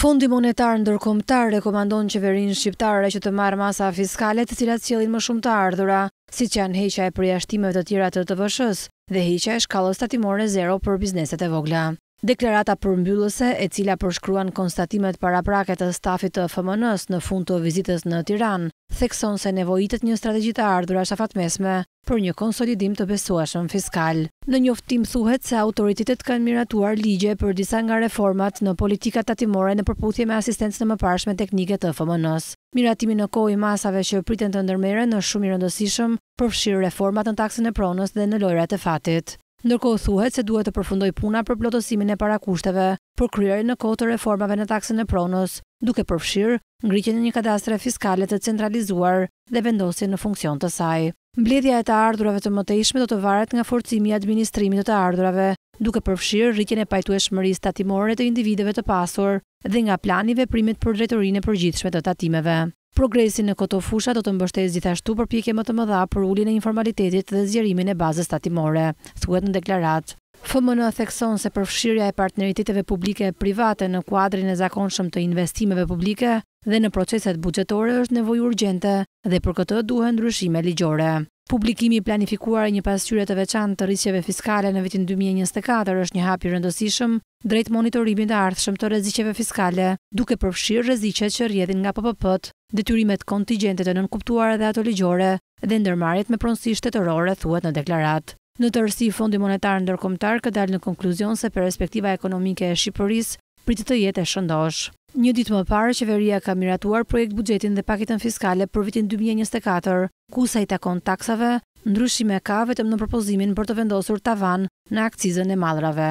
Fondi Monetar Ndërkombëtar rekomandon qeverinë shqiptare që të marrë masa fiskale të cilat sjellin më shumë të ardhura, siç janë heqja e përjashtimeve të tjera të TVSH-së dhe heqja e shkallës tatimore zero për bizneset e vogla. Deklarata përmbyllëse, e cila përshkruan konstatimet paraprake të stafit të FMN-së në fund të vizitës në Tiranë, thekson se nevojitet një strategji të ardhurash afatmesme, për një konsolidim të besueshëm fiskal. Në njoftim thuhet se autoritetet kanë miratuar ligje për disa nga reformat në politikat tatimore në përputhje me asistencën e mëparshme teknike të FMN-së. Miratimi në kohë i masave që priten të ndërmerren është shumë i rëndësishëm, përfshirë reformat në taksën e pronës dhe në lojërat e fatit. Ndërkohë thuhet se duhet të përfundojë puna për plotësimin e parakushteve për kryerjen në kohë të reformave në taksën e pronës, duke përfshirë ngritjen e një kadastre fiskale të centralizuar dhe vendosjen në funksion të saj. Mbledhja e të ardhurave të mëtejshme do të varet nga forcimi i administrimit të të ardhurave, duke përfshirë rritjen e pajtueshmërisë tatimore të individëve të pasur dhe nga plani i veprimit për Drejtorinë e Përgjithshme të Tatimeve. Progresi në këto fusha do të mbështesë gjithashtu përpjekje më të mëdha për uljen e informalitetit dhe zgjerimin e bazës tatimore, thuhet në deklaratë. FMN thekson se përfshirja e partneriteteve publike e private në kuadrin e zakonshëm të investimeve publike dhe në proceset buxhetore është nevojë urgjente dhe për këtë duhen ndryshime ligjore. Publikimi i planifikuar i një pasqyre të veçantë të risqeve fiskale në vitin dy mijë e njëzet e katër është një hap i rëndësishëm drejt monitorimit të ardhshëm të rreziqeve fiskale, duke përfshirë rreziqet që rrjedhin nga PPP-të, detyrimet kontingjente të nënkuptuara dhe ato ligjore dhe ndërmarrjet me pronësi shtetërore, thuhet në deklaratë. Në tërësi, Fondi Monetar Ndërkombëtar ka dalë në konkluzion se perspektiva ekonomike e Shqipërisë pritet të jetë e shëndoshë. Një ditë më parë, qeveria ka miratuar projektbuxhetin dhe paketën fiskale për vitin dy mijë e njëzet e katër, Ku sa i takon taksave, ndryshime ka vetëm në propozimin për të vendosur tavan në akcizën e mallrave.